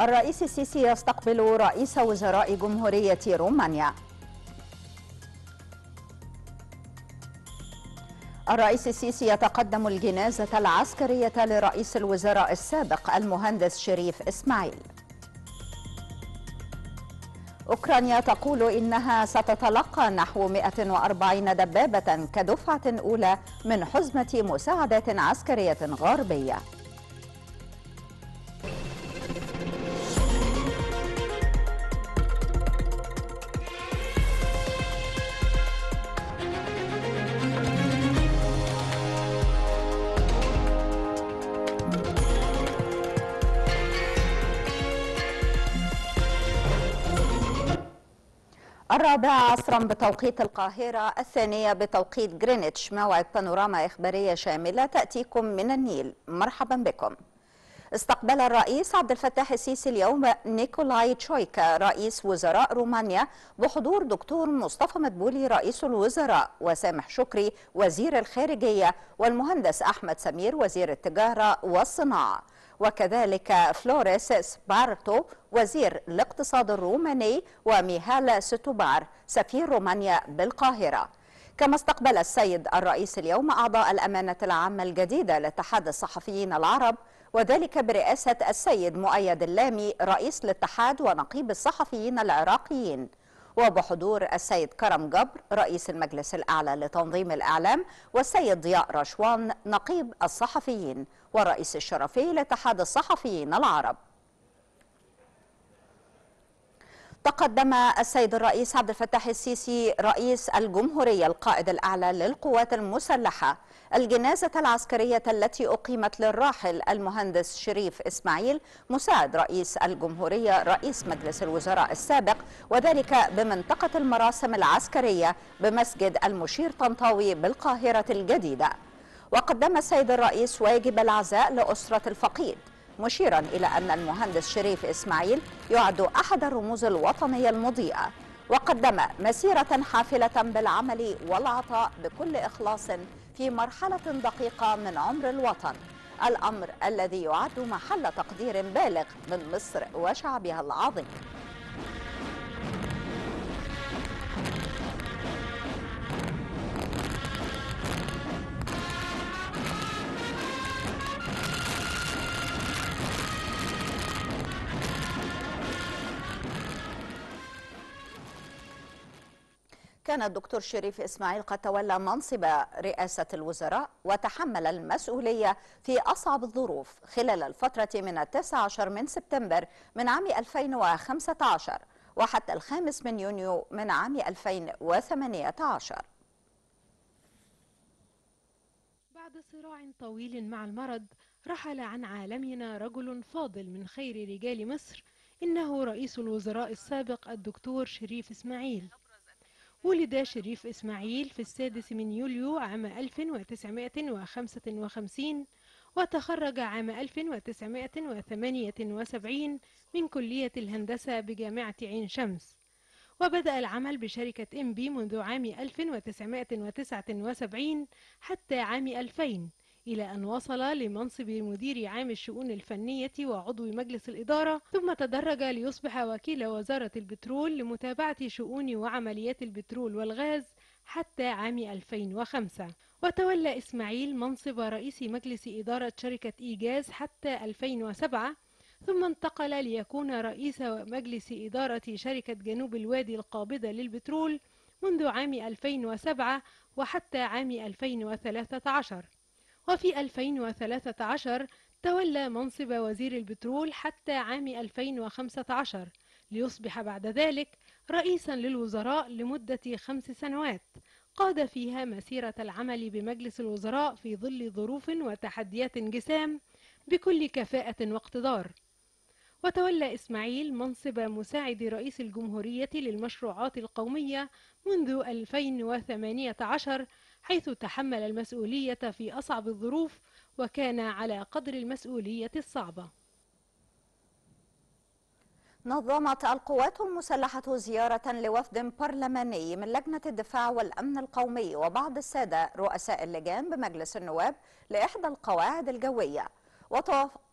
الرئيس السيسي يستقبل رئيس وزراء جمهورية رومانيا. الرئيس السيسي يتقدم الجنازة العسكرية لرئيس الوزراء السابق المهندس شريف إسماعيل. أوكرانيا تقول إنها ستتلقى نحو 140 دبابة كدفعة أولى من حزمة مساعدات عسكرية غربية. الرابعة عصرا بتوقيت القاهرة الثانية بتوقيت جرينتش موعد بانوراما إخبارية شاملة تأتيكم من النيل. مرحبا بكم. استقبل الرئيس عبد الفتاح السيسي اليوم نيكولاي تشويكا رئيس وزراء رومانيا بحضور دكتور مصطفى مدبولي رئيس الوزراء وسامح شكري وزير الخارجية والمهندس أحمد سمير وزير التجارة والصناعة. وكذلك فلوريس سبارتو وزير الاقتصاد الروماني وميهالا ستوبار سفير رومانيا بالقاهرة. كما استقبل السيد الرئيس اليوم أعضاء الأمانة العامة الجديدة لاتحاد الصحفيين العرب وذلك برئاسة السيد مؤيد اللامي رئيس الاتحاد ونقيب الصحفيين العراقيين. وبحضور السيد كرم جبر رئيس المجلس الأعلى لتنظيم الإعلام والسيد ضياء رشوان نقيب الصحفيين والرئيس الشرفي لاتحاد الصحفيين العرب. تقدم السيد الرئيس عبد الفتاح السيسي رئيس الجمهورية القائد الأعلى للقوات المسلحة الجنازة العسكرية التي أقيمت للراحل المهندس شريف إسماعيل مساعد رئيس الجمهورية رئيس مجلس الوزراء السابق وذلك بمنطقة المراسم العسكرية بمسجد المشير طنطاوي بالقاهرة الجديدة. وقدم السيد الرئيس واجب العزاء لأسرة الفقيد. مشيرا إلى أن المهندس شريف إسماعيل يعد أحد الرموز الوطنية المضيئة وقدم مسيرة حافلة بالعمل والعطاء بكل إخلاص في مرحلة دقيقة من عمر الوطن. الأمر الذي يعد محل تقدير بالغ من مصر وشعبها العظيم. كان الدكتور شريف إسماعيل قد تولى منصب رئاسة الوزراء وتحمل المسؤولية في أصعب الظروف خلال الفترة من التاسع عشر من سبتمبر من عام 2015 وحتى الخامس من يونيو من عام 2018 بعد صراع طويل مع المرض رحل عن عالمنا رجل فاضل من خير رجال مصر إنه رئيس الوزراء السابق الدكتور شريف إسماعيل. ولد شريف إسماعيل في السادس من يوليو عام 1955 وتخرج عام 1978 من كلية الهندسة بجامعة عين شمس. وبدأ العمل بشركة إم بي منذ عام 1979 حتى عام 2000 إلى أن وصل لمنصب مدير عام الشؤون الفنية وعضو مجلس الإدارة ثم تدرج ليصبح وكيل وزارة البترول لمتابعة شؤون وعمليات البترول والغاز حتى عام 2005 وتولى إسماعيل منصب رئيس مجلس إدارة شركة إيجاز حتى 2007 ثم انتقل ليكون رئيس مجلس إدارة شركة جنوب الوادي القابضة للبترول منذ عام 2007 وحتى عام 2013 وفي 2013 تولى منصب وزير البترول حتى عام 2015 ليصبح بعد ذلك رئيسا للوزراء لمدة خمس سنوات. قاد فيها مسيرة العمل بمجلس الوزراء في ظل ظروف وتحديات جسام بكل كفاءة واقتدار. وتولى إسماعيل منصب مساعد رئيس الجمهورية للمشروعات القومية منذ 2018 حيث تحمل المسؤولية في أصعب الظروف وكان على قدر المسؤولية الصعبة. نظمت القوات المسلحة زيارة لوفد برلماني من لجنة الدفاع والأمن القومي وبعض السادة رؤساء اللجان بمجلس النواب لإحدى القواعد الجوية.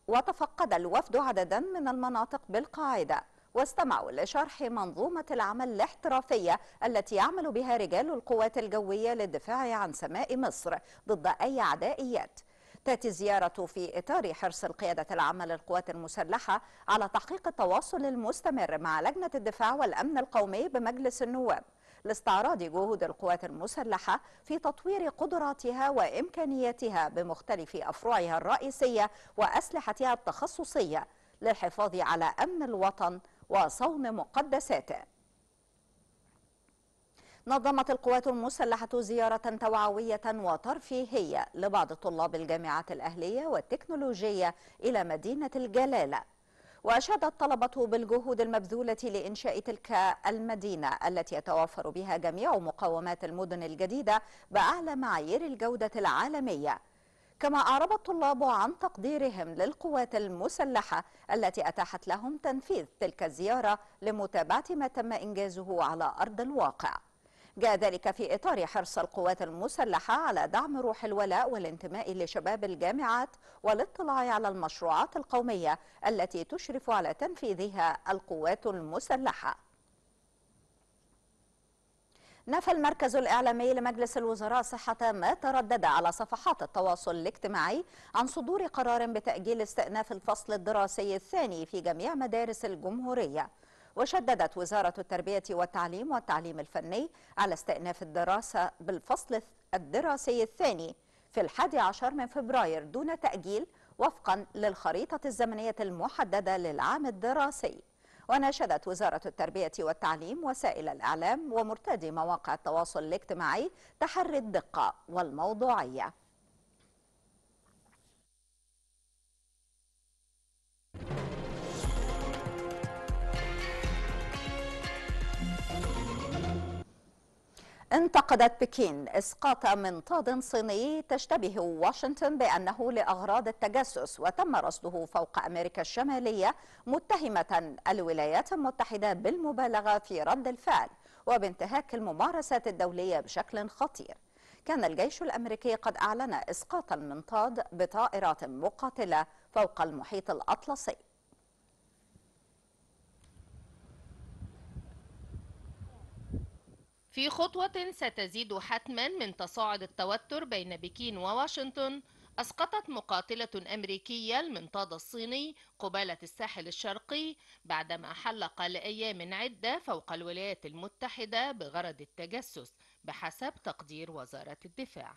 وتفقد الوفد عددا من المناطق بالقاعدة. واستمعوا لشرح منظومة العمل الاحترافية التي يعمل بها رجال القوات الجوية للدفاع عن سماء مصر ضد أي عدائيات. تأتي الزيارة في إطار حرص القيادة العامة للقوات المسلحة على تحقيق التواصل المستمر مع لجنة الدفاع والأمن القومي بمجلس النواب. لاستعراض جهود القوات المسلحة في تطوير قدراتها وإمكانياتها بمختلف أفرعها الرئيسية وأسلحتها التخصصية للحفاظ على أمن الوطن وصون مقدساته نظمت القوات المسلحة زيارة توعوية وترفيهية لبعض طلاب الجامعات الأهلية والتكنولوجية إلى مدينة الجلالة. وأشاد الطلبة بالجهود المبذولة لإنشاء تلك المدينة التي يتوفر بها جميع مقومات المدن الجديدة بأعلى معايير الجودة العالمية. كما أعرب الطلاب عن تقديرهم للقوات المسلحة التي أتاحت لهم تنفيذ تلك الزيارة لمتابعة ما تم إنجازه على أرض الواقع. جاء ذلك في إطار حرص القوات المسلحة على دعم روح الولاء والانتماء لشباب الجامعات والاطلاع على المشروعات القومية التي تشرف على تنفيذها القوات المسلحة. نفى المركز الإعلامي لمجلس الوزراء صحة ما تردد على صفحات التواصل الاجتماعي عن صدور قرار بتأجيل استئناف الفصل الدراسي الثاني في جميع مدارس الجمهورية. وشددت وزارة التربية والتعليم والتعليم الفني على استئناف الدراسة بالفصل الدراسي الثاني في الحادي عشر من فبراير دون تأجيل وفقا للخريطة الزمنية المحددة للعام الدراسي. وناشدت وزارة التربية والتعليم وسائل الإعلام ومرتدي مواقع التواصل الاجتماعي تحري الدقة والموضوعية. انتقدت بكين إسقاط منطاد صيني تشتبه واشنطن بأنه لأغراض التجسس وتم رصده فوق أمريكا الشمالية متهمة الولايات المتحدة بالمبالغة في رد الفعل وبانتهاك الممارسات الدولية بشكل خطير. كان الجيش الأمريكي قد أعلن إسقاط المنطاد بطائرات مقاتلة فوق المحيط الأطلسي. في خطوة ستزيد حتما من تصاعد التوتر بين بكين وواشنطن أسقطت مقاتلة أمريكية المنطاد الصيني قبالة الساحل الشرقي بعدما حلق لأيام عدة فوق الولايات المتحدة بغرض التجسس بحسب تقدير وزارة الدفاع.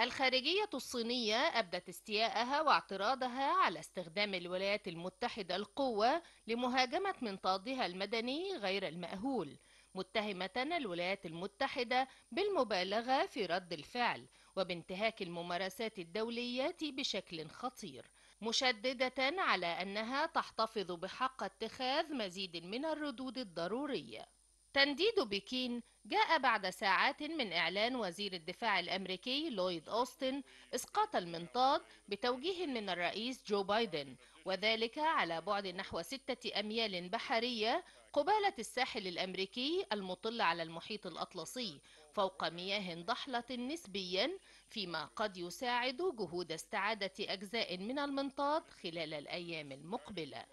الخارجية الصينية أبدت استياءها واعتراضها على استخدام الولايات المتحدة القوة لمهاجمة منطادها المدني غير المأهول متهمة الولايات المتحدة بالمبالغة في رد الفعل وبانتهاك الممارسات الدولية بشكل خطير مشددة على أنها تحتفظ بحق اتخاذ مزيد من الردود الضرورية. تنديد بكين جاء بعد ساعات من إعلان وزير الدفاع الأمريكي لويد أوستن إسقاط المنطاد بتوجيه من الرئيس جو بايدن وذلك على بعد نحو ستة أميال بحرية قبالة الساحل الأمريكي المطل على المحيط الأطلسي فوق مياه ضحلة نسبيا فيما قد يساعد جهود استعادة أجزاء من المنطاد خلال الأيام المقبلة.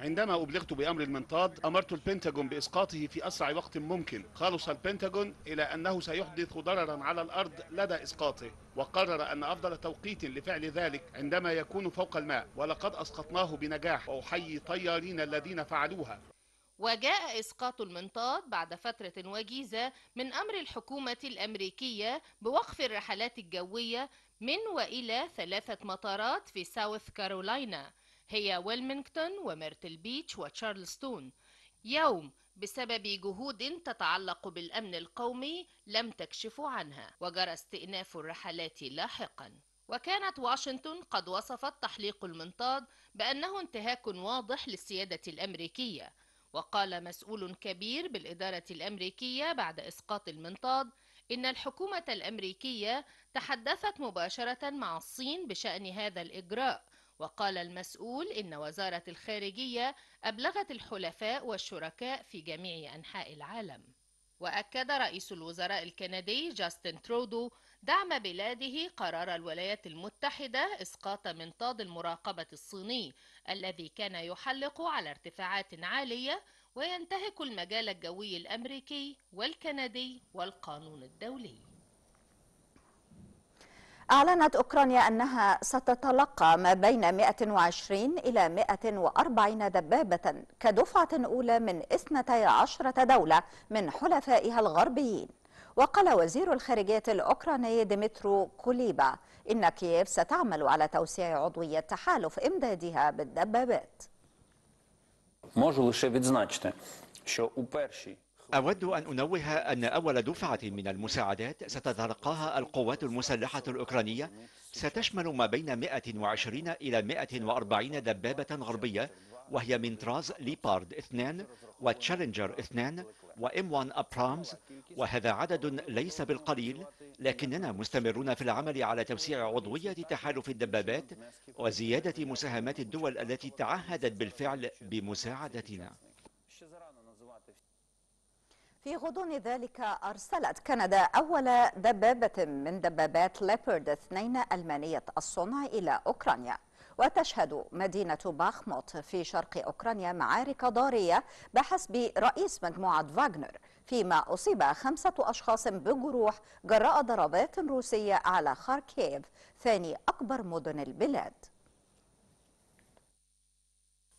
عندما أبلغت بأمر المنطاد أمرت البنتاجون بإسقاطه في أسرع وقت ممكن. خلص البنتاجون إلى أنه سيحدث ضررا على الأرض لدى إسقاطه وقرر أن أفضل توقيت لفعل ذلك عندما يكون فوق الماء. ولقد أسقطناه بنجاح. وأحيي طيارين الذين فعلوها. وجاء إسقاط المنطاد بعد فترة وجيزة من أمر الحكومة الأمريكية بوقف الرحلات الجوية من وإلى ثلاثة مطارات في ساوث كارولاينا. هي ويلمنغتون وميرتل بيتش وتشارلستون. يوم بسبب جهود تتعلق بالأمن القومي لم تكشفوا عنها وجرى استئناف الرحلات لاحقا. وكانت واشنطن قد وصفت تحليق المنطاد بأنه انتهاك واضح للسيادة الأمريكية. وقال مسؤول كبير بالإدارة الأمريكية بعد إسقاط المنطاد إن الحكومة الأمريكية تحدثت مباشرة مع الصين بشأن هذا الإجراء وقال المسؤول إن وزارة الخارجية أبلغت الحلفاء والشركاء في جميع أنحاء العالم. وأكد رئيس الوزراء الكندي جاستن ترودو دعم بلاده قرار الولايات المتحدة إسقاط منطاد المراقبة الصيني الذي كان يحلق على ارتفاعات عالية وينتهك المجال الجوي الأمريكي والكندي والقانون الدولي. أعلنت أوكرانيا أنها ستتلقى ما بين 120 إلى 140 دبابة كدفعة أولى من 12 دولة من حلفائها الغربيين وقال وزير الخارجية الأوكراني ديمترو كوليبا إن كييف ستعمل على توسيع عضوية تحالف إمدادها بالدبابات Можу лише відзначити, що у першій أود أن أنوه أن أول دفعة من المساعدات ستتلقاها القوات المسلحة الأوكرانية. ستشمل ما بين 120 إلى 140 دبابة غربية وهي من طراز ليبارد 2 وتشالنجر 2 وإم 1 أبرامز. وهذا عدد ليس بالقليل لكننا مستمرون في العمل على توسيع عضوية تحالف الدبابات وزيادة مساهمات الدول التي تعهدت بالفعل بمساعدتنا. في غضون ذلك أرسلت كندا أول دبابة من دبابات ليبرد 2 ألمانية الصنع إلى أوكرانيا. وتشهد مدينة باخموت في شرق أوكرانيا معارك ضارية بحسب رئيس مجموعة فاغنر فيما أصيب خمسة أشخاص بجروح جراء ضربات روسية على خاركيف ثاني أكبر مدن البلاد.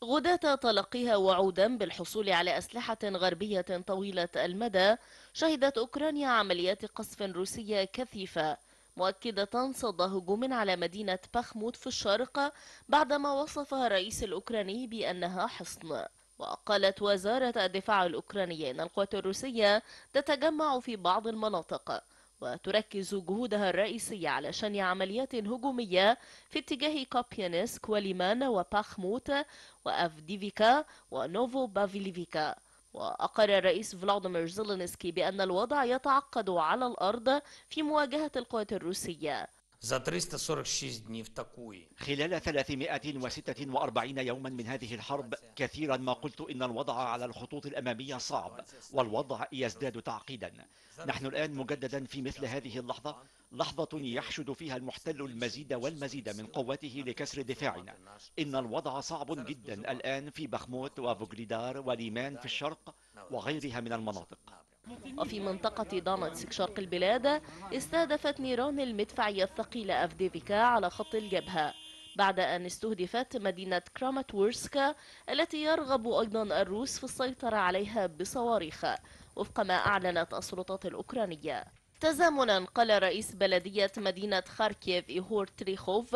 غداة تلقيها وعودا بالحصول على أسلحة غربية طويلة المدى شهدت أوكرانيا عمليات قصف روسية كثيفة. مؤكدة صد هجوم على مدينة بخموت في الشرق بعدما وصفها الرئيس الأوكراني بأنها حصن. وقالت وزارة الدفاع الأوكرانية أن القوات الروسية تتجمع في بعض المناطق. وتركز جهودها الرئيسية على شن عمليات هجومية في اتجاه كوبيانسك وليمان وباخموت وأفديفيكا ونوفو بافيليفيكا. وأقر الرئيس فلاديمير زيلينسكي بأن الوضع يتعقد على الأرض في مواجهة القوات الروسية. За 346 днів такої خلال 346 يوما من هذه الحرب كثيرا ما قلت إن الوضع على الخطوط الأمامية صعب والوضع يزداد تعقيدا نحن الآن مجددا في مثل هذه اللحظة لحظة يحشد فيها المحتل المزيد والمزيد من قوته لكسر دفاعنا إن الوضع صعب جدا الآن في بخموت وفوغريدار وليمان في الشرق وغيرها من المناطق وفي منطقة دونتسك شرق البلاد استهدفت نيران المدفعية الثقيلة أفديفيكا على خط الجبهة بعد أن استهدفت مدينة كراماتورسكا التي يرغب أيضا الروس في السيطرة عليها بصواريخ وفق ما أعلنت السلطات الأوكرانية. تزامنا قال رئيس بلدية مدينة خاركيف إيهور تريخوف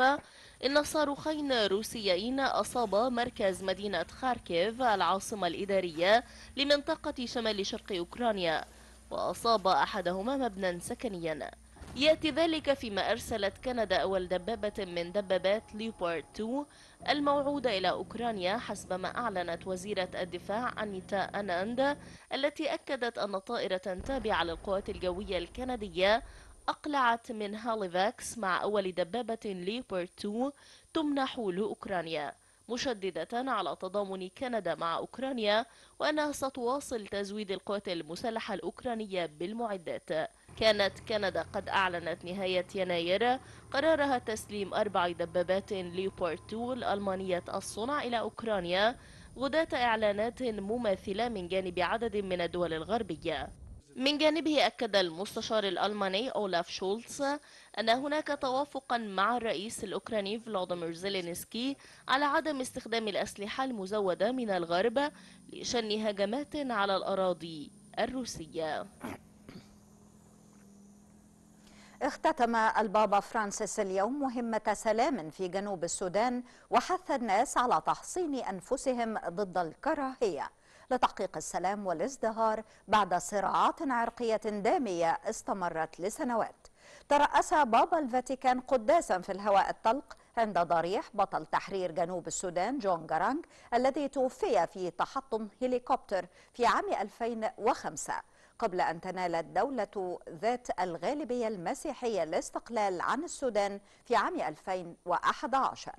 إن صاروخين روسيين أصابا مركز مدينة خاركيف العاصمة الإدارية لمنطقة شمال شرق أوكرانيا وأصاب أحدهما مبنى سكنيا. يأتي ذلك فيما أرسلت كندا أول دبابة من دبابات ليوبارد 2 الموعودة إلى أوكرانيا حسب ما أعلنت وزيرة الدفاع أنيتا أناند التي أكدت أن طائرة تابعة للقوات الجوية الكندية أقلعت من هاليفاكس مع أول دبابة ليوبارد 2 تمنح لأوكرانيا مشددة على تضامن كندا مع أوكرانيا وأنها ستواصل تزويد القوات المسلحة الأوكرانية بالمعدات. كانت كندا قد أعلنت نهاية يناير قرارها تسليم أربع دبابات ليوبارد 2 الألمانية الصنع إلى أوكرانيا غداة إعلانات مماثلة من جانب عدد من الدول الغربية. من جانبه أكد المستشار الألماني أولاف شولتز أن هناك توافقا مع الرئيس الأوكراني فلاديمير زيلينسكي على عدم استخدام الأسلحة المزودة من الغرب لشن هجمات على الأراضي الروسية. اختتم البابا فرانسيس اليوم مهمة سلام في جنوب السودان وحث الناس على تحصين أنفسهم ضد الكراهية. لتحقيق السلام والازدهار بعد صراعات عرقية دامية استمرت لسنوات. ترأس بابا الفاتيكان قداسا في الهواء الطلق عند ضريح بطل تحرير جنوب السودان جون جارانج الذي توفي في تحطم هليكوبتر في عام 2005 قبل أن تنال الدولة ذات الغالبية المسيحية الاستقلال عن السودان في عام 2011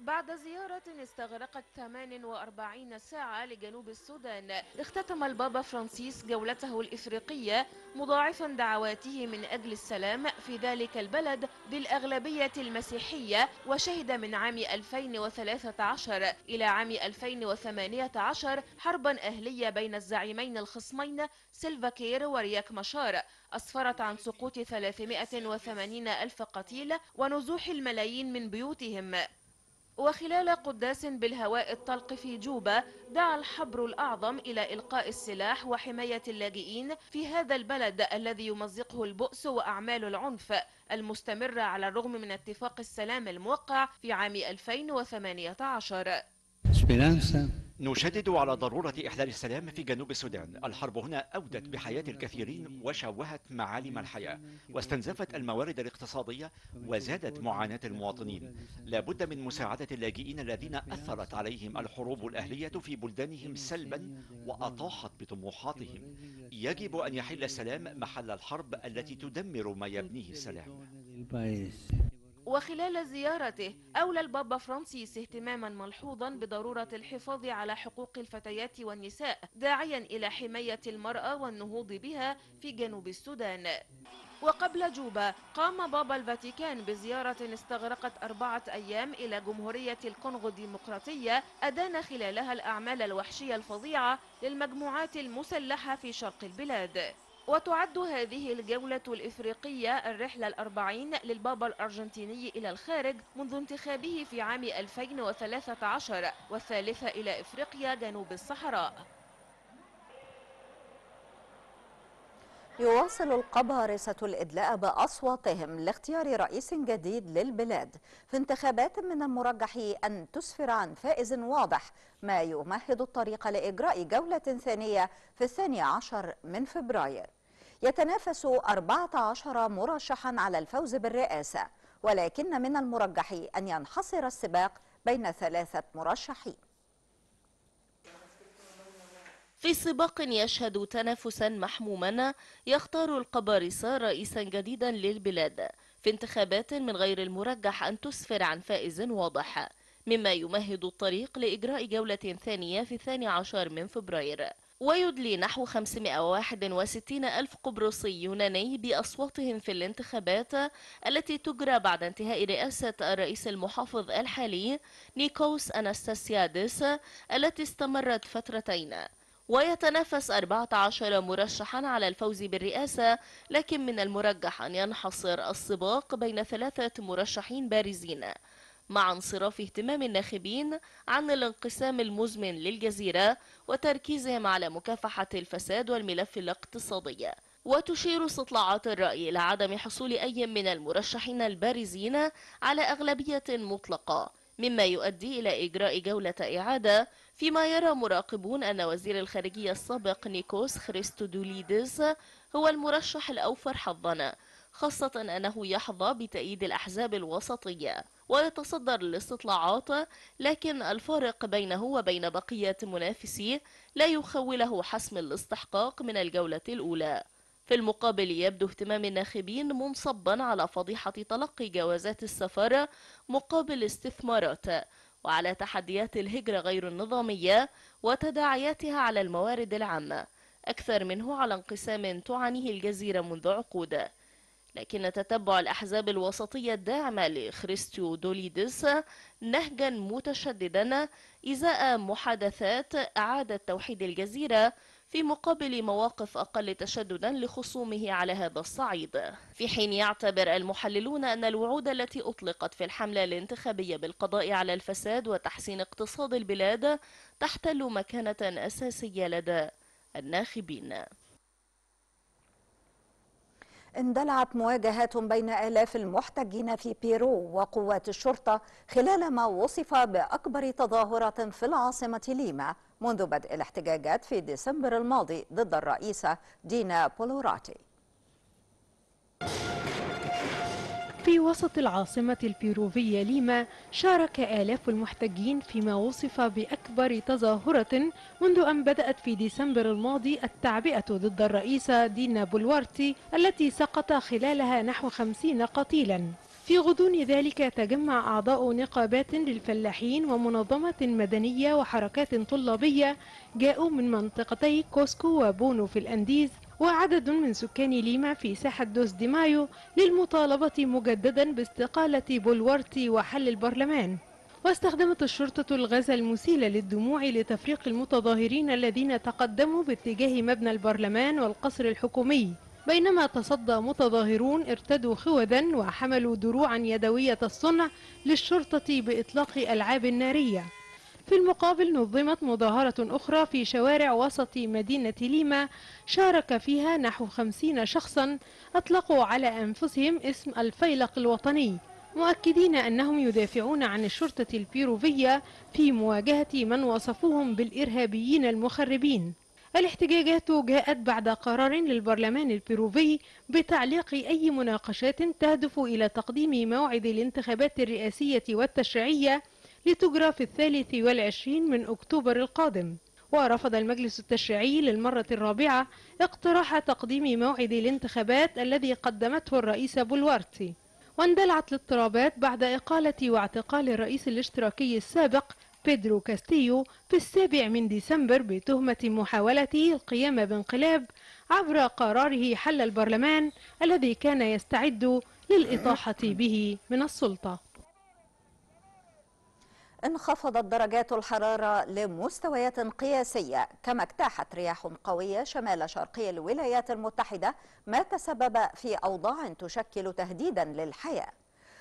بعد زيارة استغرقت 48 ساعة لجنوب السودان اختتم البابا فرانسيس جولته الإفريقية مضاعفا دعواته من أجل السلام في ذلك البلد بالأغلبية المسيحية وشهد من عام 2013 إلى عام 2018 حربا أهلية بين الزعيمين الخصمين سيلفا كير ورياك مشار. أسفرت عن سقوط 380 ألف قتيل ونزوح الملايين من بيوتهم. وخلال قداس بالهواء الطلق في جوبا دعا الحبر الأعظم إلى إلقاء السلاح وحماية اللاجئين في هذا البلد الذي يمزقه البؤس وأعمال العنف المستمرة على الرغم من اتفاق السلام الموقع في عام 2018 نشدد على ضرورة إحلال السلام في جنوب السودان. الحرب هنا أودت بحياة الكثيرين وشوهت معالم الحياة. واستنزفت الموارد الاقتصادية وزادت معاناة المواطنين. لا بد من مساعدة اللاجئين الذين أثرت عليهم الحروب الأهلية في بلدانهم سلبا وأطاحت بطموحاتهم. يجب أن يحل السلام محل الحرب التي تدمر ما يبنيه السلام. وخلال زيارته أولى البابا فرانسيس اهتماما ملحوظا بضرورة الحفاظ على حقوق الفتيات والنساء داعيا إلى حماية المرأة والنهوض بها في جنوب السودان. وقبل جوبا قام بابا الفاتيكان بزيارة استغرقت أربعة أيام إلى جمهورية الكونغو الديمقراطية أدان خلالها الأعمال الوحشية الفظيعة للمجموعات المسلحة في شرق البلاد. وتعد هذه الجولة الإفريقية الرحلة الأربعين للبابا الأرجنتيني إلى الخارج منذ انتخابه في عام 2013 والثالثة إلى إفريقيا جنوب الصحراء. يواصل القبارصة الإدلاء بأصواتهم لاختيار رئيس جديد للبلاد في انتخابات من المرجح أن تسفر عن فائز واضح ما يمهد الطريق لإجراء جولة ثانية في الثاني عشر من فبراير. يتنافس 14 مرشحا على الفوز بالرئاسة ولكن من المرجح أن ينحصر السباق بين ثلاثة مرشحين. في سباق يشهد تنافسا محموما يختار القبارصة رئيسا جديدا للبلاد في انتخابات من غير المرجح أن تسفر عن فائز واضح مما يمهد الطريق لإجراء جولة ثانية في الثاني عشر من فبراير. ويدلي نحو 561 ألف قبرصي يوناني بأصواتهم في الانتخابات التي تجرى بعد انتهاء رئاسة الرئيس المحافظ الحالي نيكوس أناستاسيادس التي استمرت فترتين. ويتنافس 14 مرشحا على الفوز بالرئاسة لكن من المرجح أن ينحصر السباق بين ثلاثة مرشحين بارزين. مع انصراف اهتمام الناخبين عن الانقسام المزمن للجزيرة وتركيزهم على مكافحة الفساد والملف الاقتصادي. وتشير استطلاعات الرأي إلى عدم حصول أي من المرشحين البارزين على أغلبية مطلقة. مما يؤدي إلى إجراء جولة إعادة فيما يرى مراقبون أن وزير الخارجية السابق نيكوس خريستودوليدس هو المرشح الأوفر حظا خاصة أنه يحظى بتأييد الأحزاب الوسطية ويتصدر الاستطلاعات لكن الفارق بينه وبين بقية منافسيه لا يخوله حسم الاستحقاق من الجولة الأولى. في المقابل يبدو اهتمام الناخبين منصبا على فضيحة تلقي جوازات السفر مقابل استثمارات وعلى تحديات الهجرة غير النظامية وتداعياتها على الموارد العامة أكثر منه على انقسام تعانيه الجزيرة منذ عقود. لكن تتبع الأحزاب الوسطية الداعمة لخريستيو دوليدس نهجا متشددا إزاء محادثات إعادة توحيد الجزيرة في مقابل مواقف أقل تشددا لخصومه على هذا الصعيد. في حين يعتبر المحللون أن الوعود التي أطلقت في الحملة الانتخابية بالقضاء على الفساد وتحسين اقتصاد البلاد تحتل مكانة أساسية لدى الناخبين. اندلعت مواجهات بين آلاف المحتجين في بيرو وقوات الشرطة خلال ما وصف بأكبر تظاهرة في العاصمة ليما. منذ بدء الاحتجاجات في ديسمبر الماضي ضد الرئيسة دينا بولوراتي. في وسط العاصمة البيروفية ليما شارك آلاف المحتجين فيما وصف بأكبر تظاهرة منذ أن بدأت في ديسمبر الماضي التعبئة ضد الرئيسة دينا بولوارتي التي سقط خلالها نحو خمسين قتيلا. في غضون ذلك تجمع أعضاء نقابات للفلاحين ومنظمة مدنية وحركات طلابية جاءوا من منطقتي كوسكو وبونو في الأنديز وعدد من سكان ليما في ساحة دوس دي مايو للمطالبة مجددا باستقالة بولوارتي وحل البرلمان. واستخدمت الشرطة الغاز المسيل للدموع لتفريق المتظاهرين الذين تقدموا باتجاه مبنى البرلمان والقصر الحكومي. بينما تصدى متظاهرون ارتدوا خوذا وحملوا دروعا يدوية الصنع للشرطة بإطلاق ألعاب نارية. في المقابل نظمت مظاهرة أخرى في شوارع وسط مدينة ليما شارك فيها نحو خمسين شخصا أطلقوا على أنفسهم اسم الفيلق الوطني مؤكدين أنهم يدافعون عن الشرطة البيروفية في مواجهة من وصفوهم بالإرهابيين المخربين. الاحتجاجات جاءت بعد قرار للبرلمان البيروفي بتعليق أي مناقشات تهدف إلى تقديم موعد الانتخابات الرئاسية والتشريعية لتجرى في الثالث والعشرين من أكتوبر القادم. ورفض المجلس التشريعي للمرة الرابعة اقتراح تقديم موعد الانتخابات الذي قدمته الرئيس بولوارتي. واندلعت الاضطرابات بعد إقالة واعتقال الرئيس الاشتراكي السابق بيدرو كاستيو في السابع من ديسمبر بتهمة محاولته القيام بانقلاب عبر قراره حل البرلمان الذي كان يستعد للإطاحة به من السلطة. انخفضت درجات الحرارة لمستويات قياسية كما اجتاحت رياح قوية شمال شرقي الولايات المتحدة ما تسبب في أوضاع تشكل تهديدا للحياة.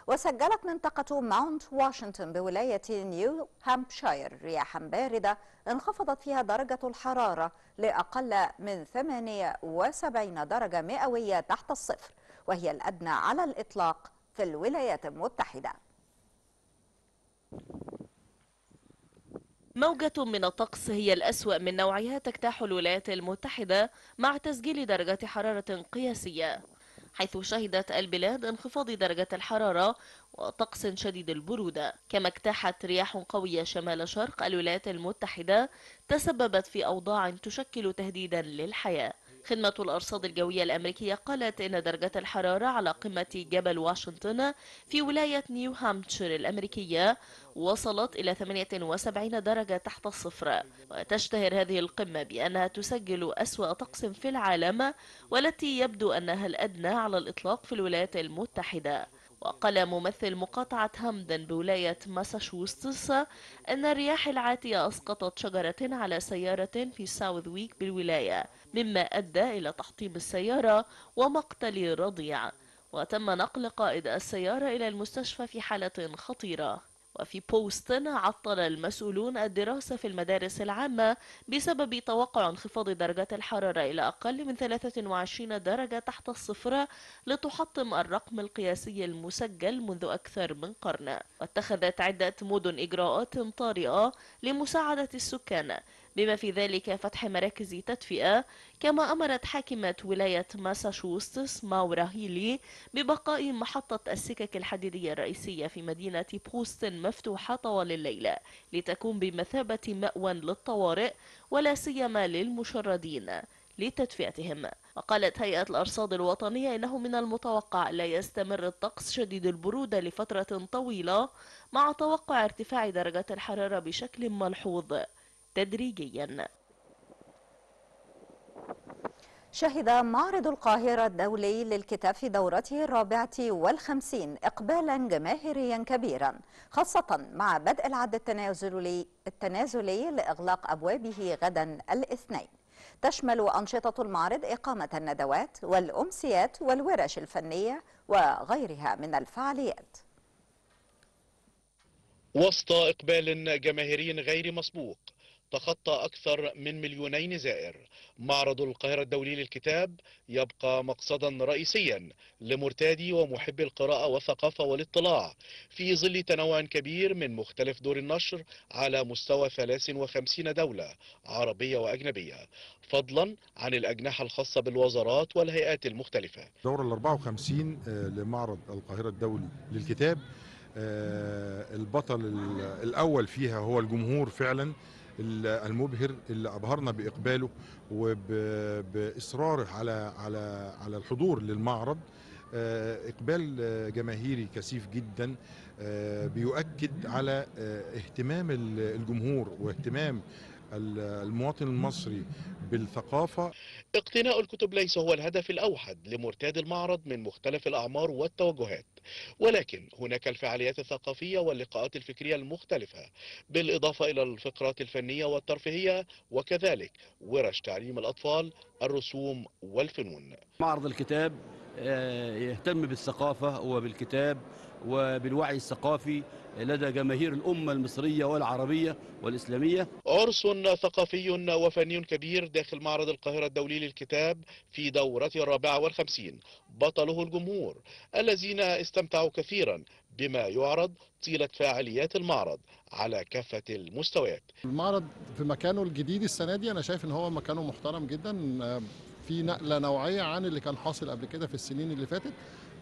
وسجلت منطقة ماونت واشنطن بولاية نيو هامبشاير رياحا باردة انخفضت فيها درجة الحرارة لأقل من 78 درجة مئوية تحت الصفر وهي الأدنى على الإطلاق في الولايات المتحدة. موجة من الطقس هي الأسوأ من نوعها تجتاح الولايات المتحدة مع تسجيل درجات حرارة قياسية. حيث شهدت البلاد انخفاض درجة الحرارة وطقس شديد البرودة كما اجتاحت رياح قوية شمال شرق الولايات المتحدة تسببت في أوضاع تشكل تهديدا للحياة. خدمة الأرصاد الجوية الأمريكية قالت إن درجة الحرارة على قمة جبل واشنطن في ولاية نيو هامبشير الأمريكية وصلت إلى 78 درجة تحت الصفر. وتشتهر هذه القمة بأنها تسجل أسوأ طقس في العالم والتي يبدو أنها الأدنى على الإطلاق في الولايات المتحدة. وقال ممثل مقاطعة هامدن بولاية ماساتشوستس أن الرياح العاتية أسقطت شجرة على سيارة في ساوث ويك بالولاية. مما أدى إلى تحطيم السيارة ومقتل رضيع. وتم نقل قائد السيارة إلى المستشفى في حالة خطيرة. وفي بوستن عطل المسؤولون الدراسة في المدارس العامة بسبب توقع انخفاض درجات الحرارة إلى أقل من 23 درجة تحت الصفر لتحطم الرقم القياسي المسجل منذ أكثر من قرن. واتخذت عدة مدن إجراءات طارئة لمساعدة السكان بما في ذلك فتح مراكز تدفئة كما أمرت حاكمة ولاية ماساتشوستس ماورا هيلي ببقاء محطة السكك الحديدية الرئيسية في مدينة بوستن مفتوحة طوال الليل لتكون بمثابة مأوى للطوارئ ولا سيما للمشردين لتدفئتهم. وقالت هيئة الأرصاد الوطنية إنه من المتوقع ألا يستمر الطقس شديد البرودة لفترة طويلة مع توقع ارتفاع درجة الحرارة بشكل ملحوظ. تدريجيا. شهد معرض القاهرة الدولي للكتاب في دورته الرابعة والخمسين إقبالا جماهيريا كبيرا خاصة مع بدء العد التنازلي, التنازلي لإغلاق أبوابه غدا الاثنين. تشمل أنشطة المعرض إقامة الندوات والأمسيات والورش الفنية وغيرها من الفعاليات. وسط إقبال جماهيري غير مسبوق تخطى أكثر من مليونين زائر. معرض القاهرة الدولي للكتاب يبقى مقصدا رئيسيا لمرتادي ومحبي القراءة والثقافة والاطلاع في ظل تنوع كبير من مختلف دور النشر على مستوى 53 دولة عربية وأجنبية. فضلا عن الأجنحة الخاصة بالوزارات والهيئات المختلفة. الدورة ال 54 لمعرض القاهرة الدولي للكتاب. البطل الأول فيها هو الجمهور فعلا. المبهر اللي أبهرنا بإقباله وبإصراره على على على الحضور للمعرض. آه، إقبال آه، جماهيري كثيف جدا. آه، بيؤكد على اهتمام ال- الجمهور واهتمام المواطن المصري بالثقافة. اقتناء الكتب ليس هو الهدف الأوحد لمرتاد المعرض من مختلف الأعمار والتوجهات ولكن هناك الفعاليات الثقافية واللقاءات الفكرية المختلفة بالإضافة إلى الفقرات الفنية والترفيهية وكذلك ورش تعليم الأطفال الرسوم والفنون. معرض الكتاب آه، يهتم بالثقافة وبالكتاب وبالوعي الثقافي لدى جماهير الأمة المصرية والعربية والإسلامية. عرس ثقافي وفني كبير داخل معرض القاهرة الدولي للكتاب في دورته الرابعة والخمسين. بطله الجمهور الذين استمتعوا كثيرا بما يعرض طيلة فعاليات المعرض على كافة المستويات. المعرض في مكانه الجديد السنة دي أنا شايف إن هو مكانه محترم جدا. آه، في نقلة نوعية عن اللي كان حاصل قبل كده في السنين اللي فاتت.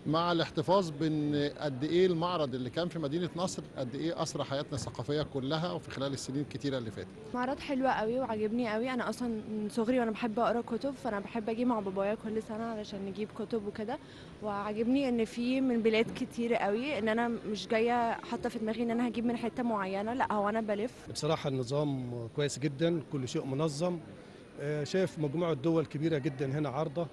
مع الاحتفاظ بان قد إيه المعرض اللي كان في مدينة نصر قد إيه اسرى حياتنا الثقافية كلها وفي خلال السنين الكتيره اللي فاتت. معرض حلو قوي وعجبني قوي. أنا أصلا من صغري وأنا بحب أقرأ كتب فأنا بحب أجي مع بابايا كل سنة علشان نجيب كتب وكده. وعجبني إن في من بلاد كتير قوي إن أنا مش جاية حاطة في دماغي إن أنا هجيب من حتة معينة لأ هو أنا بلف. بصراحة النظام كويس جدا كل شيء منظم. آه، شايف مجموعة دول كبيرة جدا هنا عارضة.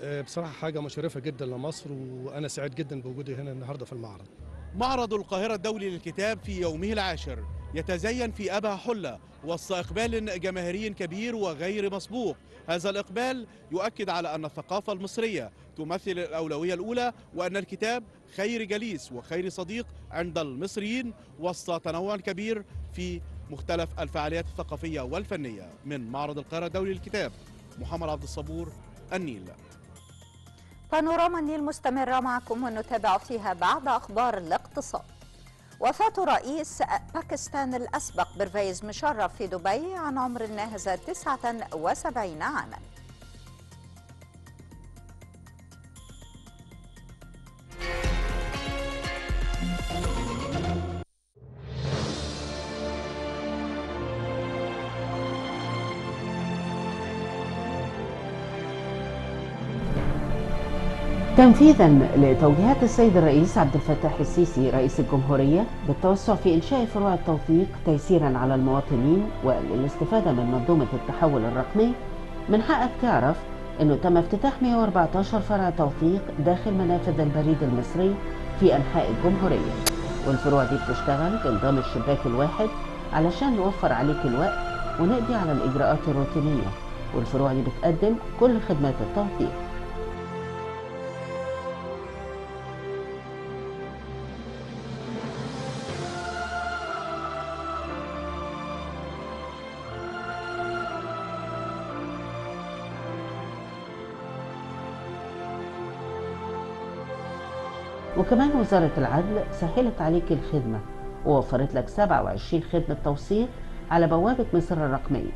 آه، بصراحة حاجة مشرفة جدا لمصر وأنا سعيد جدا بوجودي هنا النهاردة في المعرض. معرض القاهرة الدولي للكتاب في يومه العاشر. يتزين في أبها حلة وسط إقبال جماهيري كبير وغير مسبوق. هذا الإقبال يؤكد على أن الثقافة المصرية تمثل الأولوية الأولى وأن الكتاب خير جليس وخير صديق عند المصريين وسط تنوع كبير في مختلف الفعاليات الثقافية والفنية. من معرض القاهرة الدولي للكتاب محمد عبد الصبور النيل. بانوراما النيل مستمرة معكم ونتابع فيها بعد أخبار الاقتصاد. وفاة رئيس باكستان الأسبق برفيز مشرف في دبي عن عمر ناهز 79 عاما. تنفيذا لتوجيهات السيد الرئيس عبد الفتاح السيسي رئيس الجمهورية بالتوسع في إنشاء فروع التوثيق تيسيرا على المواطنين وللاستفادة من منظومة التحول الرقمي. من حقك تعرف أنه تم افتتاح 114 فرع توثيق داخل منافذ البريد المصري في أنحاء الجمهورية. والفروع دي بتشتغل بنظام الشباك الواحد علشان نوفر عليك الوقت ونقضي على الإجراءات الروتينية. والفروع دي بتقدم كل خدمات التوثيق. وكمان وزارة العدل سهلت عليك الخدمة ووفرت لك 27 خدمة توثيق على بوابة مصر الرقمية.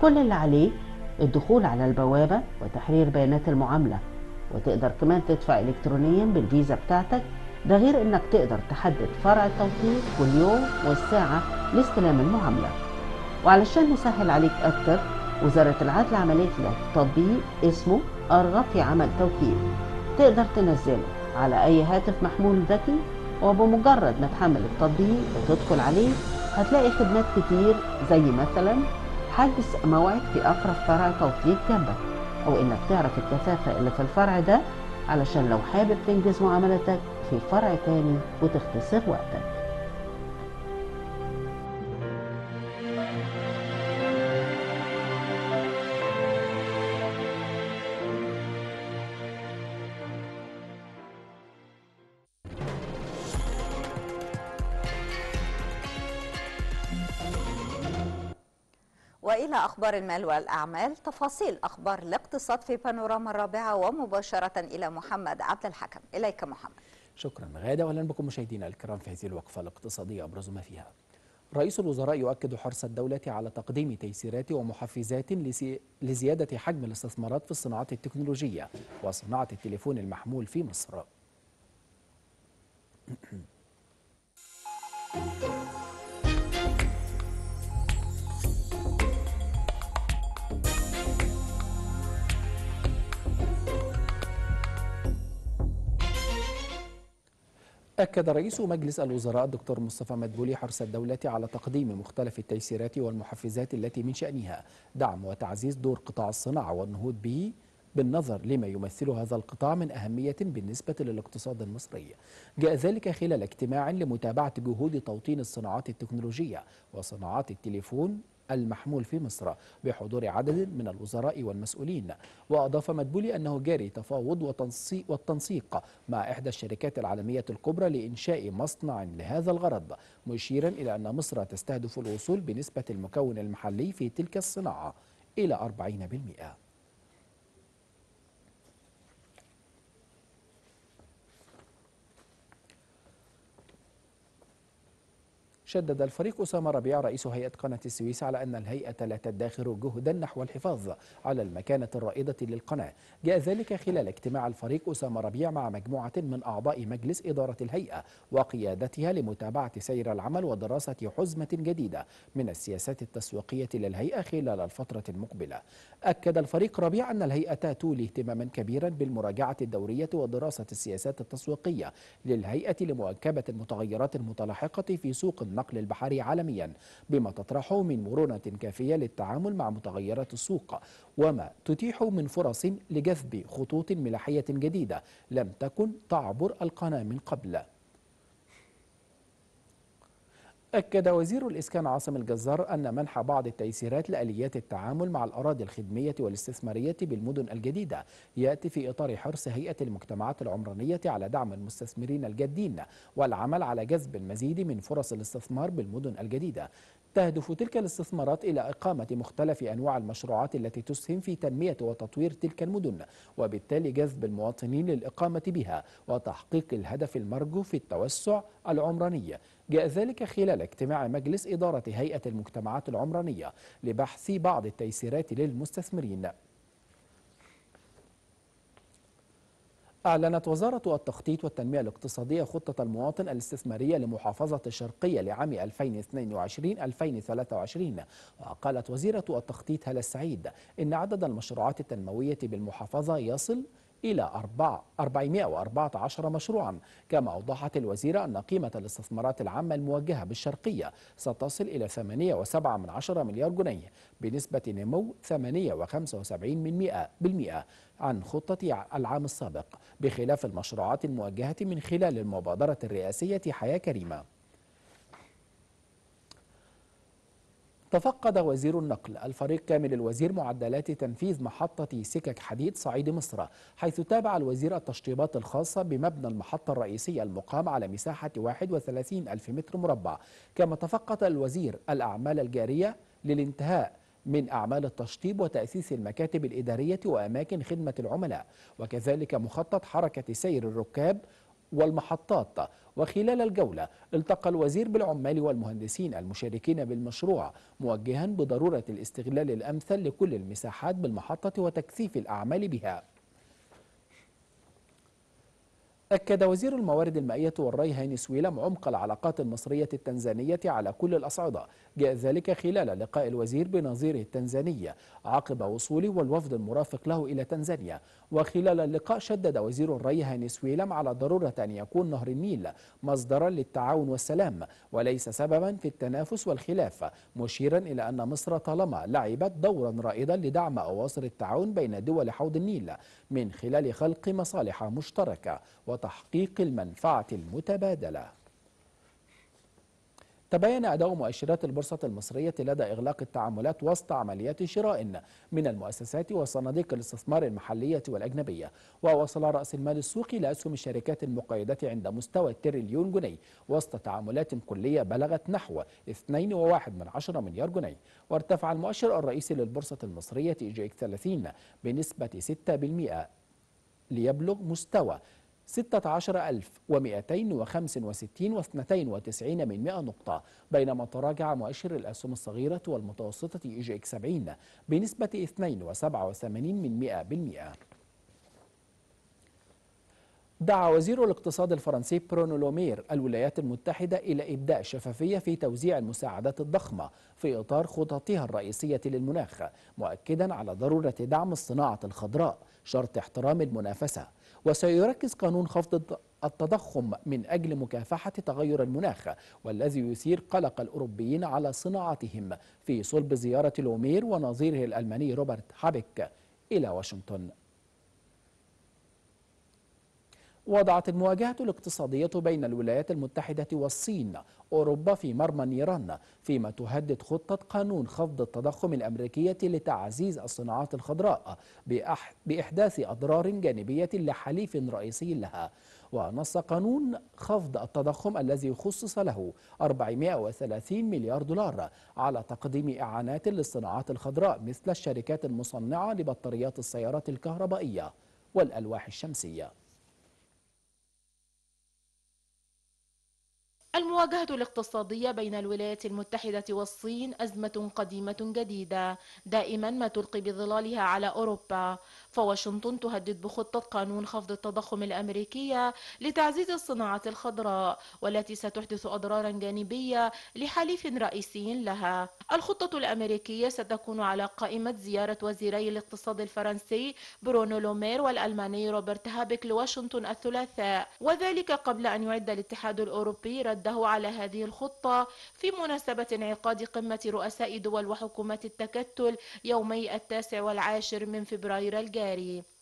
كل اللي عليك الدخول على البوابة وتحرير بيانات المعاملة. وتقدر كمان تدفع إلكترونيا بالفيزا بتاعتك ده غير إنك تقدر تحدد فرع التوثيق واليوم والساعة لاستلام المعاملة. وعلشان نسهل عليك أكتر وزارة العدل عملت لك تطبيق اسمه أرغب في عمل توكيل. تقدر تنزله. على أي هاتف محمول ذكي وبمجرد ما تحمل التطبيق وتدخل عليه هتلاقي خدمات كتير زي مثلا حجز موعد في أقرب فرع توثيق جنبك أو إنك تعرف الكثافة اللي في الفرع ده علشان لو حابب تنجز معاملتك في فرع تاني وتختصر وقتك. أخبار المال والأعمال تفاصيل أخبار الاقتصاد في بانوراما الرابعة ومباشرة إلى محمد عبد الحكم. إليك محمد. شكرا. غادة واهلا بكم مشاهدينا الكرام في هذه الوقفة الاقتصادية. أبرز ما فيها. رئيس الوزراء يؤكد حرص الدولة على تقديم تيسيرات ومحفزات لزيادة حجم الاستثمارات في الصناعات التكنولوجية وصناعة التليفون المحمول في مصر. أكد رئيس مجلس الوزراء الدكتور مصطفى مدبولي حرص الدولة على تقديم مختلف التيسيرات والمحفزات التي من شأنها دعم وتعزيز دور قطاع الصناعة والنهوض به بالنظر لما يمثله هذا القطاع من أهمية بالنسبة للاقتصاد المصري. جاء ذلك خلال اجتماع لمتابعة جهود توطين الصناعات التكنولوجية وصناعات التليفون المحمول في مصر بحضور عدد من الوزراء والمسؤولين. وأضاف مدبولي أنه جاري تفاوض والتنسيق مع إحدى الشركات العالمية الكبرى لإنشاء مصنع لهذا الغرض مشيرا إلى أن مصر تستهدف الوصول بنسبة المكون المحلي في تلك الصناعة إلى 40% شدد الفريق أسامة ربيع رئيس هيئة قناة السويس على أن الهيئة لا تدخر جهدا نحو الحفاظ على المكانة الرائدة للقناة. جاء ذلك خلال اجتماع الفريق أسامة ربيع مع مجموعة من أعضاء مجلس إدارة الهيئة وقيادتها لمتابعة سير العمل ودراسة حزمة جديدة من السياسات التسويقية للهيئة خلال الفترة المقبلة. أكد الفريق ربيع أن الهيئة تولي اهتماما كبيرا بالمراجعة الدورية ودراسة السياسات التسويقية للهيئة لمواكبة المتغيرات المتلاحقة في سوق النقل البحري عالميا بما تطرحه من مرونة كافية للتعامل مع متغيرات السوق وما تتيح من فرص لجذب خطوط ملاحية جديدة لم تكن تعبر القناة من قبل. أكد وزير الإسكان عاصم الجزار أن منح بعض التيسيرات لآليات التعامل مع الأراضي الخدمية والاستثمارية بالمدن الجديدة يأتي في إطار حرص هيئة المجتمعات العمرانية على دعم المستثمرين الجادين والعمل على جذب المزيد من فرص الاستثمار بالمدن الجديدة. تهدف تلك الاستثمارات إلى إقامة مختلف أنواع المشروعات التي تسهم في تنمية وتطوير تلك المدن وبالتالي جذب المواطنين للإقامة بها وتحقيق الهدف المرجو في التوسع العمراني. جاء ذلك خلال اجتماع مجلس إدارة هيئة المجتمعات العمرانية لبحث بعض التيسيرات للمستثمرين. أعلنت وزارة التخطيط والتنمية الاقتصادية خطة المواطن الاستثمارية لمحافظة الشرقية لعام 2022-2023 وقالت وزيرة التخطيط هلا السعيد إن عدد المشروعات التنموية بالمحافظة يصل إلى 414 مشروعا. كما أوضحت الوزيرة أن قيمة الاستثمارات العامة الموجهة بالشرقية ستصل إلى 8.7 مليار جنيه بنسبة نمو 8.75% عن خطة العام السابق بخلاف المشروعات الموجهة من خلال المبادرة الرئاسية حياة كريمة. تفقد وزير النقل الفريق كامل الوزير معدلات تنفيذ محطة سكك حديد صعيد مصر حيث تابع الوزير التشطيبات الخاصة بمبنى المحطة الرئيسية المقام على مساحة 31 ألف متر مربع. كما تفقد الوزير الأعمال الجارية للانتهاء من أعمال التشطيب وتأسيس المكاتب الإدارية وأماكن خدمة العملاء. وكذلك مخطط حركة سير الركاب والمحطات. وخلال الجولة التقى الوزير بالعمال والمهندسين المشاركين بالمشروع موجها بضرورة الاستغلال الأمثل لكل المساحات بالمحطة وتكثيف الأعمال بها. أكد وزير الموارد المائية والري هاني سويلم عمق العلاقات المصرية التنزانية على كل الأصعدة جاء ذلك خلال لقاء الوزير بنظيره التنزانية عقب وصوله والوفد المرافق له إلى تنزانيا. وخلال اللقاء شدد وزير الري هاني سويلم على ضرورة أن يكون نهر النيل مصدرا للتعاون والسلام وليس سببا في التنافس والخلاف مشيرا إلى أن مصر طالما لعبت دورا رائدا لدعم أواصر التعاون بين دول حوض النيل من خلال خلق مصالح مشتركة وتحقيق المنفعة المتبادلة. تبين أداء مؤشرات البورصة المصرية لدى إغلاق التعاملات وسط عمليات شراء من المؤسسات وصناديق الاستثمار المحلية والأجنبية. ووصل رأس المال السوقي لأسهم الشركات المقيدة عند مستوى التريليون جنيه وسط تعاملات كلية بلغت نحو 2.1 مليار جنيه. وارتفع المؤشر الرئيسي للبورصة المصرية جي 30 بنسبة 6% ليبلغ مستوى 16265 و92 من 100 نقطة بينما تراجع مؤشر الأسهم الصغيرة والمتوسطة EGX 70 بنسبة 2.87 من 100 دعا وزير الاقتصاد الفرنسي برونو لومير الولايات المتحدة إلى إبداء شفافية في توزيع المساعدات الضخمة في إطار خططها الرئيسية للمناخ مؤكدا على ضرورة دعم الصناعة الخضراء شرط احترام المنافسة. وسيركز قانون خفض التضخم من أجل مكافحة تغير المناخ والذي يثير قلق الأوروبيين على صناعتهم في صلب زيارة لومير ونظيره الألماني روبرت هابيك إلى واشنطن. وضعت المواجهة الاقتصادية بين الولايات المتحدة والصين أوروبا في مرمى النيران فيما تهدد خطة قانون خفض التضخم الأمريكية لتعزيز الصناعات الخضراء بإحداث أضرار جانبية لحليف رئيسي لها. ونص قانون خفض التضخم الذي خصص له 430 مليار دولار على تقديم إعانات للصناعات الخضراء مثل الشركات المصنعة لبطاريات السيارات الكهربائية والألواح الشمسية. المواجهة الاقتصادية بين الولايات المتحدة والصين أزمة قديمة جديدة دائما ما تلقي بظلالها على أوروبا. فواشنطن تهدد بخطة قانون خفض التضخم الأمريكية لتعزيز الصناعة الخضراء والتي ستحدث أضرارا جانبية لحليف رئيسي لها. الخطة الأمريكية ستكون على قائمة زيارة وزيري الاقتصاد الفرنسي برونو لومير والألماني روبرت هابيك لواشنطن الثلاثاء وذلك قبل أن يعد الاتحاد الأوروبي رد رده على هذه الخطة في مناسبة انعقاد قمة رؤساء دول وحكومات التكتل يومي التاسع والعاشر من فبراير الجاري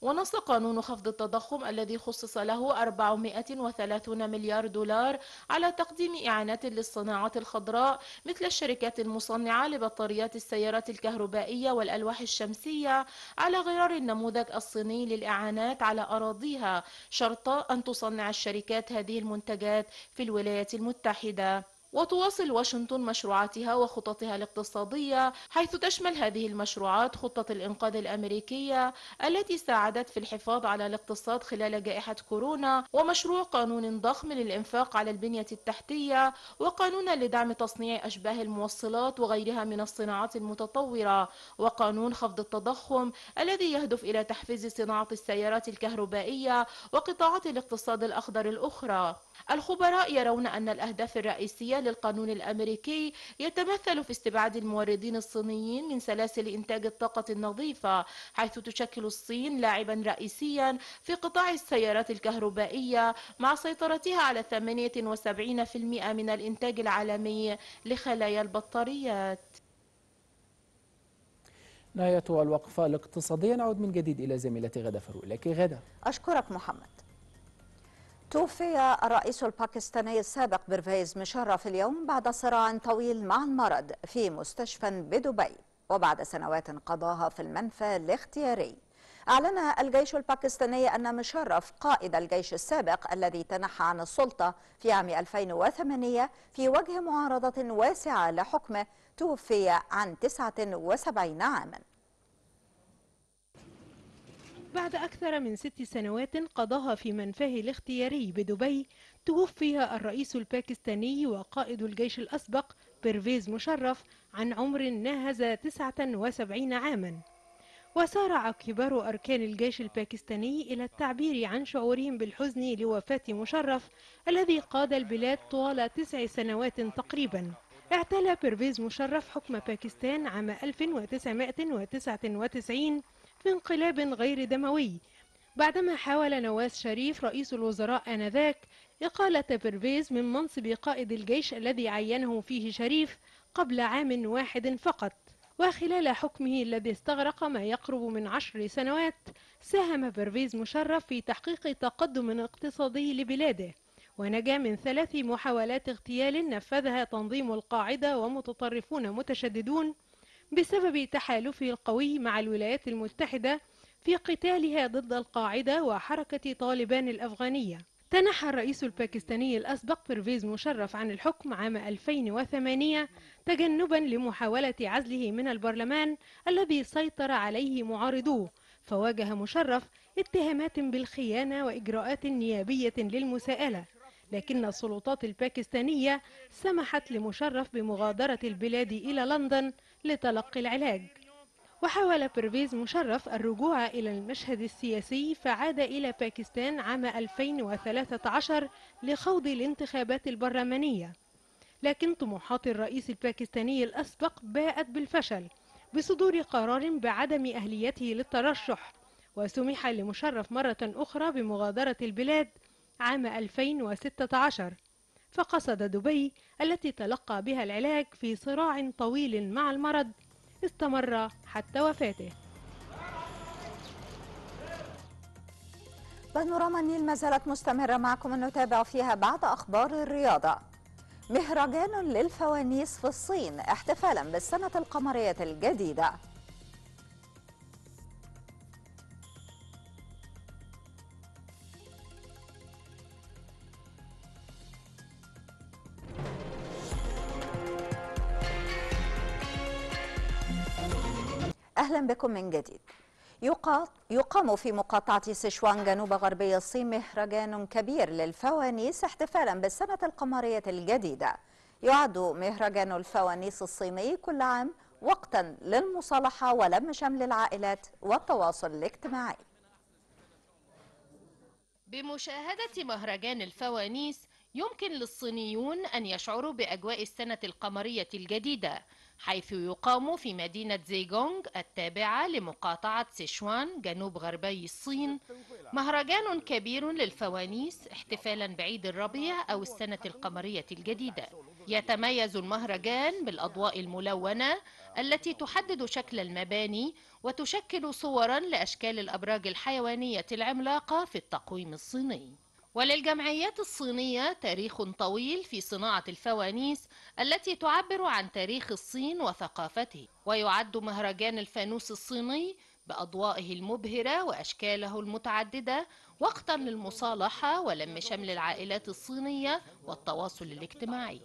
ونص قانون خفض التضخم الذي خصص له 430 مليار دولار على تقديم إعانات للصناعات الخضراء مثل الشركات المصنعة لبطاريات السيارات الكهربائية والألواح الشمسية على غرار النموذج الصيني للإعانات على أراضيها شرط أن تصنع الشركات هذه المنتجات في الولايات المتحدة. وتواصل واشنطن مشروعاتها وخططها الاقتصادية حيث تشمل هذه المشروعات خطة الإنقاذ الأمريكية التي ساعدت في الحفاظ على الاقتصاد خلال جائحة كورونا ومشروع قانون ضخم للإنفاق على البنية التحتية وقانونا لدعم تصنيع أشباه الموصلات وغيرها من الصناعات المتطورة وقانون خفض التضخم الذي يهدف إلى تحفيز صناعة السيارات الكهربائية وقطاعات الاقتصاد الأخضر الأخرى. الخبراء يرون أن الأهداف الرئيسية للقانون الأمريكي يتمثل في استبعاد الموردين الصينيين من سلاسل إنتاج الطاقة النظيفة حيث تشكل الصين لاعبا رئيسيا في قطاع السيارات الكهربائية مع سيطرتها على 78% من الإنتاج العالمي لخلايا البطاريات. نهاية الوقفة الاقتصادية. نعود من جديد إلى زميلتي غادة فاروق لك. غادة. أشكرك محمد. توفي الرئيس الباكستاني السابق برفيز مشرف اليوم بعد صراع طويل مع المرض في مستشفى بدبي وبعد سنوات قضاها في المنفى الاختياري. أعلن الجيش الباكستاني أن مشرف قائد الجيش السابق الذي تنحى عن السلطة في عام 2008 في وجه معارضة واسعة لحكمه توفي عن 79 عاماً. بعد أكثر من ست سنوات قضاها في منفاه الاختياري بدبي توفي الرئيس الباكستاني وقائد الجيش الأسبق بيرفيز مشرف عن عمر ناهز 79 عاما. وسارع كبار أركان الجيش الباكستاني إلى التعبير عن شعورهم بالحزن لوفاة مشرف الذي قاد البلاد طوال تسع سنوات تقريبا. اعتلى بيرفيز مشرف حكم باكستان عام 1999 في انقلاب غير دموي. بعدما حاول نواز شريف رئيس الوزراء آنذاك إقالة بيرفيز من منصب قائد الجيش الذي عينه فيه شريف قبل عام واحد فقط. وخلال حكمه الذي استغرق ما يقرب من عشر سنوات ساهم بيرفيز مشرف في تحقيق تقدم اقتصادي لبلاده ونجا من ثلاث محاولات اغتيال نفذها تنظيم القاعدة ومتطرفون متشددون بسبب تحالفه القوي مع الولايات المتحدة في قتالها ضد القاعدة وحركة طالبان الأفغانية. تنحى الرئيس الباكستاني الأسبق بيرفيز مشرف عن الحكم عام 2008 تجنبا لمحاولة عزله من البرلمان الذي سيطر عليه معارضوه. فواجه مشرف اتهامات بالخيانة وإجراءات نيابية للمساءلة. لكن السلطات الباكستانية سمحت لمشرف بمغادرة البلاد إلى لندن لتلقي العلاج. وحاول بيرفيز مشرف الرجوع إلى المشهد السياسي فعاد إلى باكستان عام 2013 لخوض الانتخابات البرلمانية. لكن طموحات الرئيس الباكستاني الأسبق باءت بالفشل بصدور قرار بعدم أهليته للترشح. وسمح لمشرف مرة أخرى بمغادرة البلاد عام 2016 فقصد دبي التي تلقى بها العلاج في صراع طويل مع المرض. استمر حتى وفاته. بانوراما النيل ما زالت مستمرة معكم. نتابع فيها بعد أخبار الرياضة. مهرجان للفوانيس في الصين احتفالا بالسنة القمرية الجديدة. أهلا بكم من جديد. يقا- يقام في مقاطعة سيشوان جنوب غربي الصين مهرجان كبير للفوانيس احتفالا بالسنة القمرية الجديدة. يعد مهرجان الفوانيس الصيني كل عام وقتا للمصالحة ولم شمل العائلات والتواصل الاجتماعي. بمشاهدة مهرجان الفوانيس يمكن للصينيون أن يشعروا بأجواء السنة القمرية الجديدة. حيث يقام في مدينة زيغونغ التابعة لمقاطعة سيشوان جنوب غربي الصين. مهرجان كبير للفوانيس احتفالا بعيد الربيع أو السنة القمرية الجديدة. يتميز المهرجان بالأضواء الملونة التي تحدد شكل المباني وتشكل صورا لأشكال الأبراج الحيوانية العملاقة في التقويم الصيني. وللجمعيات الصينية تاريخ طويل في صناعة الفوانيس التي تعبر عن تاريخ الصين وثقافته ويعد مهرجان الفانوس الصيني بأضوائه المبهرة وأشكاله المتعددة وقتا للمصالحة ولم شمل العائلات الصينية والتواصل الاجتماعي.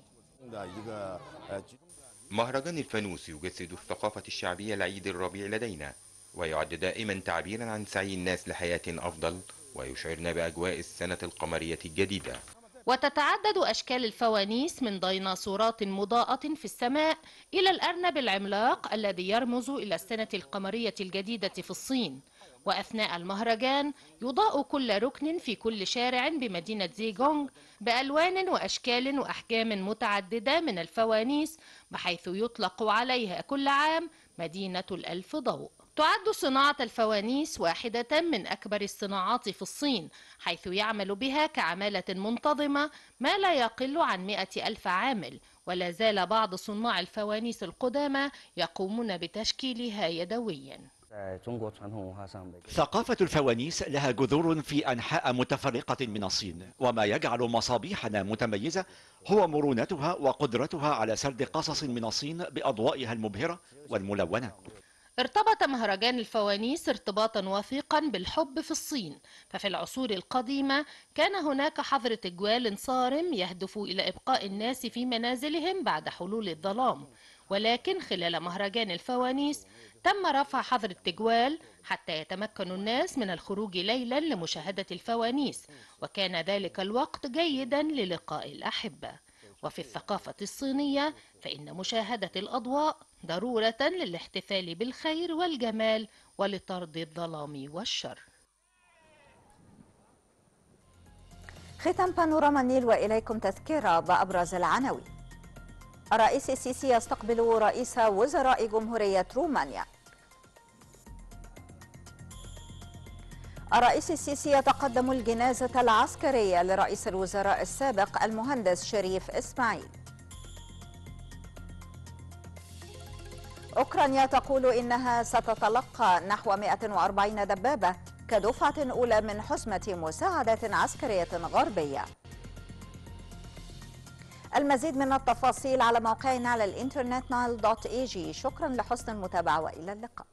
مهرجان الفانوس يجسد الثقافة الشعبية العيد الربيع لدينا ويعد دائما تعبيرا عن سعي الناس لحياة أفضل ويشعرنا بأجواء السنة القمرية الجديدة. وتتعدد أشكال الفوانيس من ديناصورات مضاءة في السماء إلى الأرنب العملاق الذي يرمز إلى السنة القمرية الجديدة في الصين. وأثناء المهرجان يضاء كل ركن في كل شارع بمدينة زيغونغ بألوان وأشكال وأحجام متعددة من الفوانيس بحيث يطلق عليها كل عام مدينة الألف ضوء. تعد صناعة الفوانيس واحدة من أكبر الصناعات في الصين حيث يعمل بها كعمالة منتظمة ما لا يقل عن مئة ألف عامل. ولا زال بعض صناع الفوانيس القدامى يقومون بتشكيلها يدوياً. ثقافة الفوانيس لها جذور في أنحاء متفرقة من الصين وما يجعل مصابيحنا متميزة هو مرونتها وقدرتها على سرد قصص من الصين بأضوائها المبهرة والملونة. ارتبط مهرجان الفوانيس ارتباطا وثيقا بالحب في الصين. ففي العصور القديمة كان هناك حظر تجوال صارم يهدف إلى إبقاء الناس في منازلهم بعد حلول الظلام. ولكن خلال مهرجان الفوانيس تم رفع حظر التجوال حتى يتمكن الناس من الخروج ليلا لمشاهدة الفوانيس وكان ذلك الوقت جيدا للقاء الأحبة. وفي الثقافة الصينية فإن مشاهدة الأضواء ضرورة للاحتفال بالخير والجمال ولطرد الظلام والشر. ختام بانوراما النيل وإليكم تذكرة بأبرز العناوين. الرئيس السيسي يستقبل رئيس وزراء جمهورية رومانيا. الرئيس السيسي يتقدم الجنازة العسكرية لرئيس الوزراء السابق المهندس شريف إسماعيل. أوكرانيا تقول إنها ستتلقى نحو 140 دبابة كدفعة أولى من حزمة مساعدات عسكرية غربية. المزيد من التفاصيل على موقعنا على الإنترنت نايل دوت إي جي. شكرا لحسن المتابعة وإلى اللقاء.